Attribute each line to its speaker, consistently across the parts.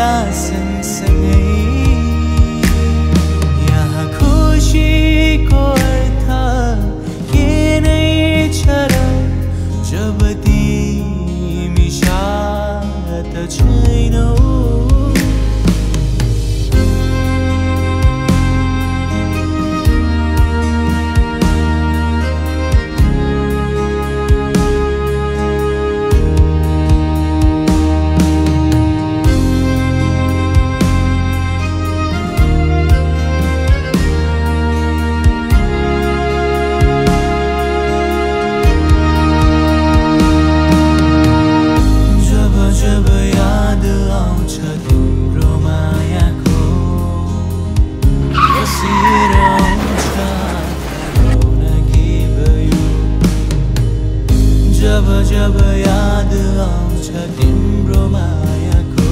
Speaker 1: las छ तिम्रो मायाको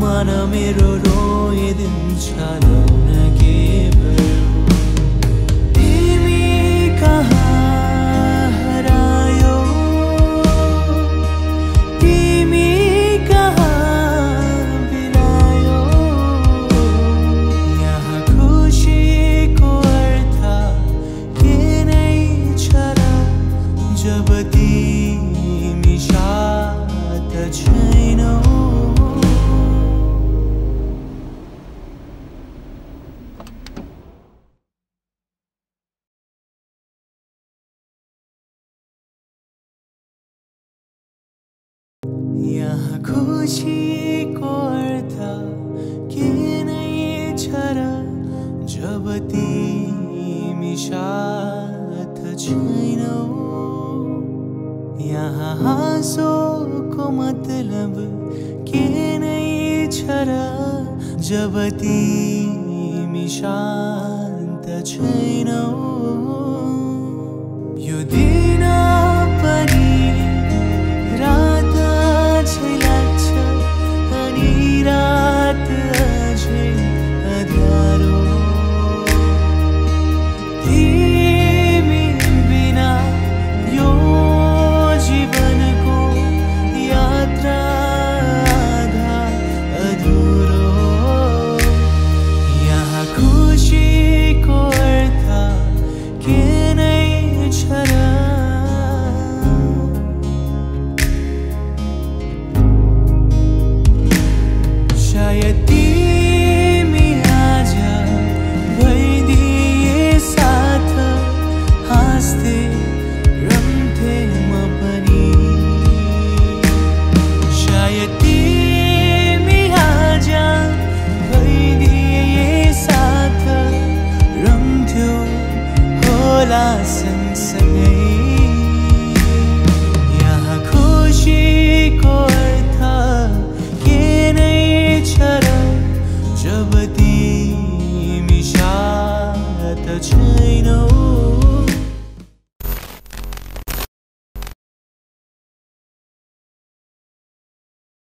Speaker 1: मन मेरो रोइदिन्छ न के खुशी को अर्था के नये छर जब तिमी साथ छैनौ यहाँ हाँसोको मतलब के नये छर जब तिमी शान्त यो दिन the train